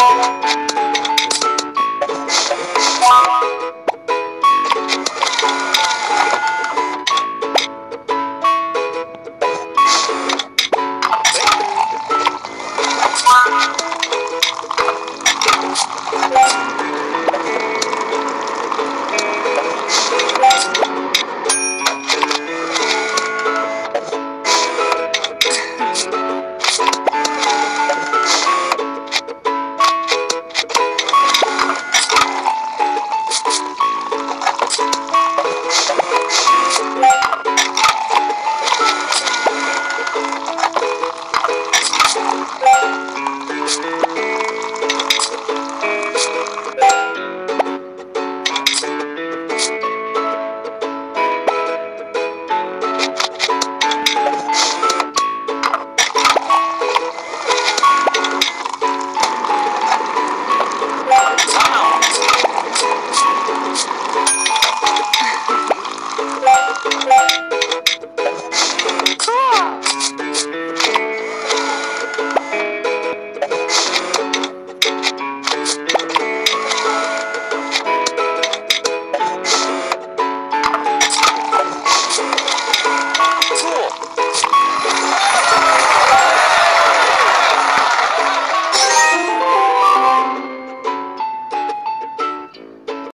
Música